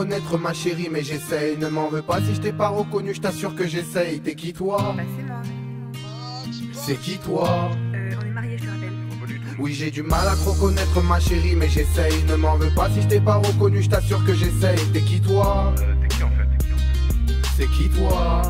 reconnaître ma chérie, mais j'essaye. Ne m'en veux pas si je t'ai pas reconnu, je t'assure que j'essaye. T'es qui toi Bah c'est moi. C'est qui toi Euh, on est mariés, je te rappelle. Oui, j'ai du mal à te reconnaître ma chérie, mais j'essaye. Ne m'en veux pas si je t'ai pas reconnu, je t'assure que j'essaye. T'es qui toi Euh, t'es qui en fait T'es qui en fait C'est qui toi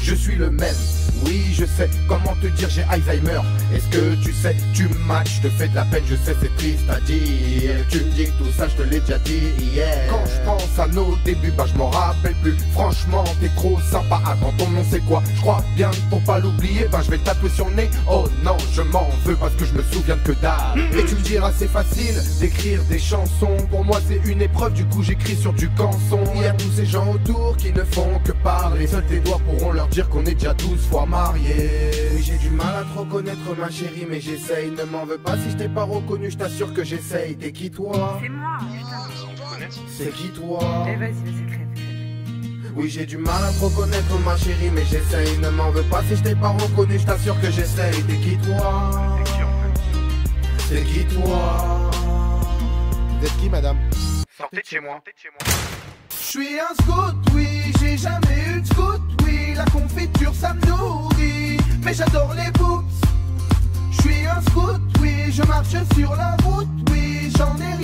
Je suis le même. Oui, je sais comment te dire, j'ai Alzheimer. Est-ce que tu sais, tu matches, je te fais de la peine, je sais, c'est triste à dire. Tu me dis que tout ça, je te l'ai déjà dit hier. Quand je pense à nos débuts, bah je m'en rappelle plus. Franchement, t'es trop sympa. Attends, ton nom c'est quoi? Je crois bien pour pas l'oublier, bah je vais tatouer sur le nez. Oh non, je m'en veux parce que je me souviens de que dalle. Et tu me diras, c'est facile d'écrire des chansons. Pour moi, c'est une épreuve, du coup, j'écris sur du canson. Il y a tous ces gens autour qui ne font que parler. Seuls tes doigts pourront leur dire qu'on est déjà 12 fois Oui, j'ai du mal à te reconnaître, ma chérie, mais j'essaye. Ne m'en veux pas si je t'ai pas reconnu, je t'assure que j'essaye. T'es qui toi? C'est moi, putain. C'est qui toi? Eh vas-y, vas-y, crève. Oui, j'ai du mal à te reconnaître, ma chérie, mais j'essaye. Ne m'en veux pas si je t'ai pas reconnu, je t'assure que j'essaye. T'es qui toi? T'es qui en fait C'est qui toi? Vous êtes qui, madame? Sortez de chez moi. Sortez de chez moi. Je suis un scout, oui, j'ai jamais eu de scout, la confiture ça me nourrit, mais j'adore les boots. Je suis un scout, oui, je marche sur la route, oui, j'en ai